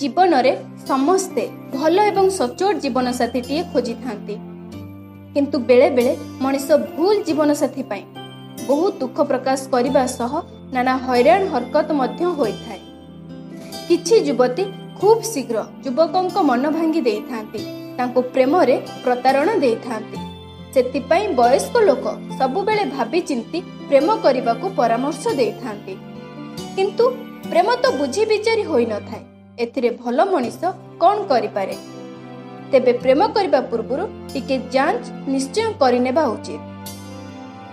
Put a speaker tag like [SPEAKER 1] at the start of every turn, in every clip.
[SPEAKER 1] ଜୀବନରେ ସମସ୍ତେ ଭଲ ଏବଂ ସଚୋଟ ଜୀବନସାଥୀଟିଏ ଖୋଜିଥାନ୍ତି। କିନ୍ତୁ ବେଳେବେଳେ ମଣିଷ ଭୁଲ ଜୀବନସାଥୀ ପାଇଁ ବହୁତ ଦୁଃଖ ପ୍ରକାଶ କରିବା ସହ ନାନା ହଇରାଣ ହରକତ ମଧ୍ୟ ହୋଇଥାଏ। କିଛି ଯୁବତୀ ଖୁବ୍ ଶୀଘ୍ର ଯୁବକଙ୍କ ମନ ଭାଙ୍ଗି ଦେଇଥାନ୍ତି। ତାଙ୍କୁ ପ୍ରେମରେ ପ୍ରତାରଣା ଦେଇଥାନ୍ତି। ସେଥିପାଇଁ ବୟସ୍କ ଲୋକ ସବୁବେଳେ ଭାବି ଚିନ୍ତି ପ୍ରେମ କରିବାକୁ ପରାମର୍ଶ ଦେଇଥାନ୍ତି। କିନ୍ତୁ ପ୍ରେମ ତ ବୁଝି ବିଚାରି ହୋଇନଥାଏ। ଏଥିରେ ଭଲ ମଣିଷ କ'ଣ କରିପାରେ? ତେବେ ପ୍ରେମ କରିବା ପୂର୍ବରୁ ଟିକେ ଯାଞ୍ଚ ନିଶ୍ଚୟ କରିନେବା ଉଚିତ।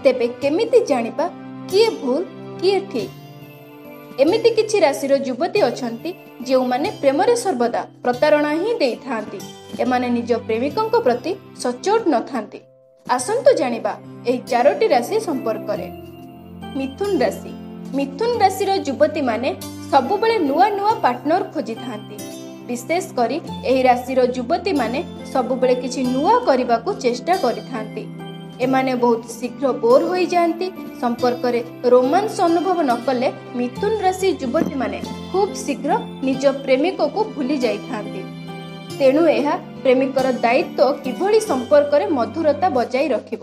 [SPEAKER 1] ତେବେ କେମିତି ଜାଣିବା କିଏ ଭୁଲ କିଏ ଠିକ? ଏମିତି କିଛି ରାଶିର ଯୁବତୀ ଅଛନ୍ତି ଯେଉଁମାନେ ପ୍ରେମରେ ସର୍ବଦା ପ୍ରତାରଣା ହିଁ ଦେଇଥାନ୍ତି। ଏମାନେ ନିଜ ପ୍ରେମିକଙ୍କ ପ୍ରତି ସଚୋଟ ନଥାନ୍ତି। ଆସନ୍ତୁ ଜାଣିବା ଏହି ଚାରୋଟି ରାଶି ସମ୍ପର୍କରେ। ମିଥୁନ ରାଶି। ମିଥୁନ ରାଶିର ଯୁବତୀମାନେ ସବୁବେଳେ ନୂଆ ନୂଆ ପାର୍ଟନର ଖୋଜିଥାନ୍ତି। ବିଶେଷ କରି ଏହି ରାଶିର ଯୁବତୀମାନେ ସବୁବେଳେ କିଛି ନୂଆ କରିବାକୁ ଚେଷ୍ଟା କରିଥାନ୍ତି। ଏମାନେ ବହୁତ ଶୀଘ୍ର ବୋର ହୋଇଯାଆନ୍ତି। ସମ୍ପର୍କରେ ରୋମାନ୍ସ ଅନୁଭବ ନ କଲେ ମିଥୁନ ରାଶି ଯୁବତୀମାନେ ଖୁବ୍ ଶୀଘ୍ର ନିଜ ପ୍ରେମିକକୁ ଭୁଲି ଯାଇଥାନ୍ତି। ତେଣୁ ଏହା ପ୍ରେମିକର ଦାୟିତ୍ୱ କିଭଳି ସମ୍ପର୍କରେ ମଧୁରତା ବଜାଇ ରଖିବ?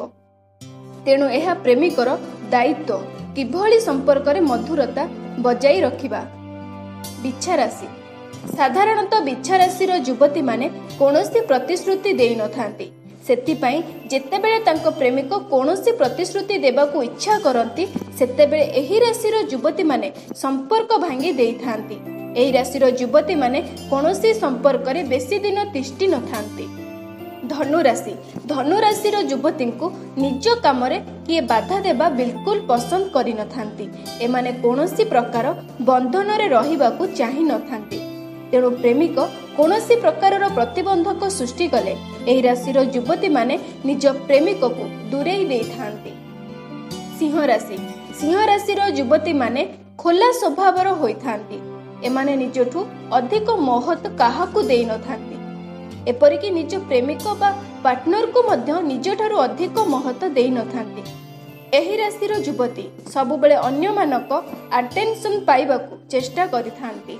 [SPEAKER 1] ତେଣୁ ଏହା ପ୍ରେମିକର ଦାୟିତ୍ୱ କିଭଳି ସମ୍ପର୍କରେ ମଧୁରତା ବଜାଇ ରଖିବା? ବିଛା ରାଶି ସାଧାରଣତଃ ବିଛା ରାଶିର ଯୁବତୀମାନେ କୌଣସି ପ୍ରତିଶ୍ରୁତି ଦେଇନଥାନ୍ତି ସେଥିପାଇଁ ଯେତେବେଳେ ତାଙ୍କ ପ୍ରେମିକ କୌଣସି ପ୍ରତିଶ୍ରୁତି ଦେବାକୁ ଇଚ୍ଛା କରନ୍ତି ସେତେବେଳେ ଏହି ରାଶିର ଯୁବତୀମାନେ ସମ୍ପର୍କ ଭାଙ୍ଗି ଦେଇଥାନ୍ତି। ଏହି ରାଶିର ଯୁବତୀମାନେ କୌଣସି ସମ୍ପର୍କରେ ବେଶୀ ଦିନ ତିଷ୍ଠି ନଥାନ୍ତି। ଧନୁ ରାଶି ଧନୁ ରାଶିର ଯୁବତୀଙ୍କୁ ନିଜ କାମରେ କିଏ ବାଧା ଦେବା ବିଲକୁଲ ପସନ୍ଦ କରିନଥାନ୍ତି। ଏମାନେ କୌଣସି ପ୍ରକାର ବନ୍ଧନରେ ରହିବାକୁ ଚାହିଁ ନଥାନ୍ତି। ତେଣୁ ପ୍ରେମିକ କୌଣସି ପ୍ରକାରର ପ୍ରତିବନ୍ଧକ ସୃଷ୍ଟି କଲେ ଏହି ରାଶିର ଯୁବତୀମାନେ ନିଜ ପ୍ରେମିକକୁ ଦୂରେଇ ଦେଇଥାନ୍ତି ସିଂହ ରାଶି ସିଂହ ରାଶିର ଯୁବତୀମାନେ ଖୋଲା ସ୍ୱଭାବର ହୋଇଥାନ୍ତି। ଏମାନେ ନିଜଠୁ ଅଧିକ ମହତ କାହାକୁ ଦେଇନଥାନ୍ତି। ଏପରିକି ନିଜ ପ୍ରେମିକ ବା ପାର୍ଟନରକୁ ମଧ୍ୟ ନିଜଠାରୁ ଅଧିକ ମହତ ଦେଇନଥାନ୍ତି ଏହି ରାଶିର ଯୁବତୀ ସବୁବେଳେ ଅନ୍ୟମାନଙ୍କ ଆଟେନସନ ପାଇବାକୁ ଚେଷ୍ଟା କରିଥାନ୍ତି।